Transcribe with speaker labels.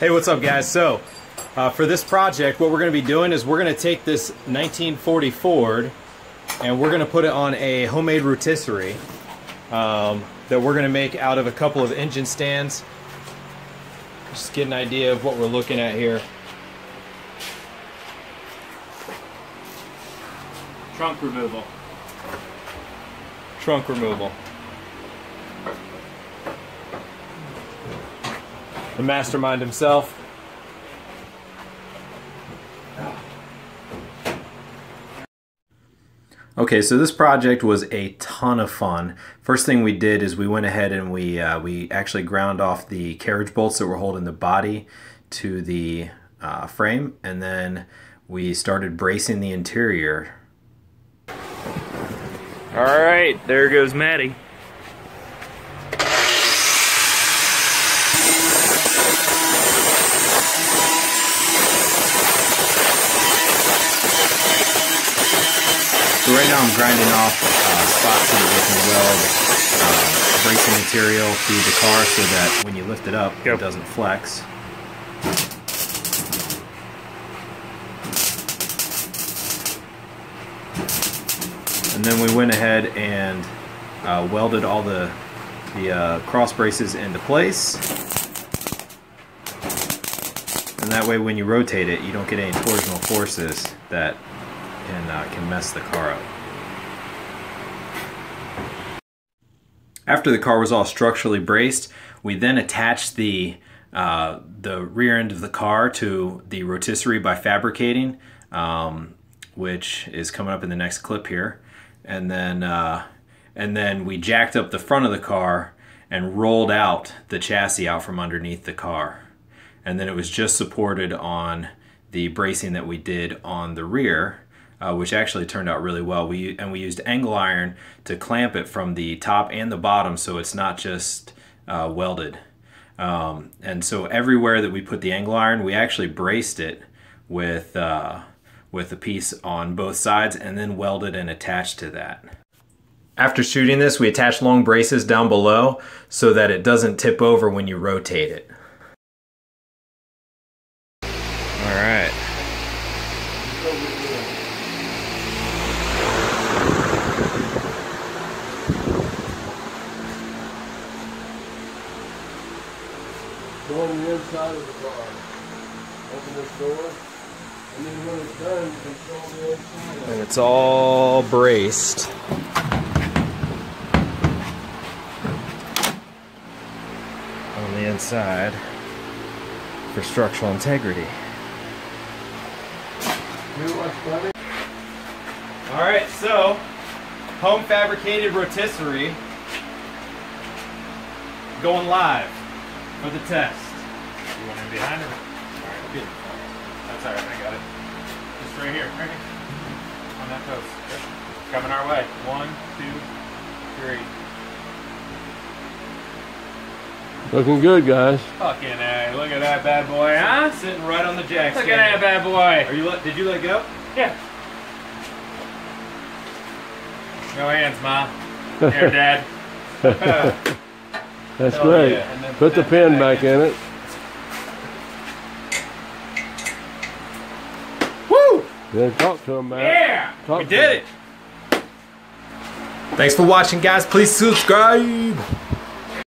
Speaker 1: Hey, what's up guys? So, uh, for this project, what we're going to be doing is we're going to take this 1940 Ford and we're going to put it on a homemade rotisserie um, that we're going to make out of a couple of engine stands. Just get an idea of what we're looking at here.
Speaker 2: Trunk removal.
Speaker 1: Trunk removal. The mastermind himself. Okay, so this project was a ton of fun. First thing we did is we went ahead and we uh, we actually ground off the carriage bolts that were holding the body to the uh, frame, and then we started bracing the interior.
Speaker 2: All right, there goes Maddie.
Speaker 1: So right now I'm grinding off uh, spots that are within weld, uh, bracing material through the car so that when you lift it up,
Speaker 2: Go.
Speaker 1: it doesn't flex. And then we went ahead and uh, welded all the, the uh, cross braces into place. And that way when you rotate it, you don't get any torsional forces that can, uh, can mess the car up. After the car was all structurally braced, we then attached the uh, the rear end of the car to the rotisserie by fabricating, um, which is coming up in the next clip here, and then uh, and then we jacked up the front of the car and rolled out the chassis out from underneath the car, and then it was just supported on the bracing that we did on the rear uh, which actually turned out really well. We and we used angle iron to clamp it from the top and the bottom, so it's not just uh, welded. Um, and so everywhere that we put the angle iron, we actually braced it with uh, with a piece on both sides, and then welded and attached to that. After shooting this, we attach long braces down below so that it doesn't tip over when you rotate it. All right.
Speaker 3: Go on the inside of the car. Open this door. And then when it's done, you control the inside.
Speaker 1: And it's all braced. On the inside for structural integrity.
Speaker 3: You know what's funny?
Speaker 1: All right, so home fabricated rotisserie going live for the test.
Speaker 2: You want him behind her? Alright, good. That's alright, I got it. Just right here, right here. On that post. Good. Coming our way. One, two, three.
Speaker 3: Looking good, guys.
Speaker 2: Fucking A. Look at that bad boy, huh?
Speaker 1: Sitting right on the jack
Speaker 2: Look at that bad boy.
Speaker 1: Are you let, did you let go?
Speaker 2: Yeah. No hands, Ma. Here, Dad.
Speaker 3: That's
Speaker 2: Hell
Speaker 3: great.
Speaker 2: yeah.
Speaker 3: Put the pin
Speaker 2: back
Speaker 3: in it.
Speaker 1: Woo!
Speaker 3: Then talk to him, man.
Speaker 2: Yeah!
Speaker 3: Talk
Speaker 1: We did it. Thanks for watching, guys. Please subscribe.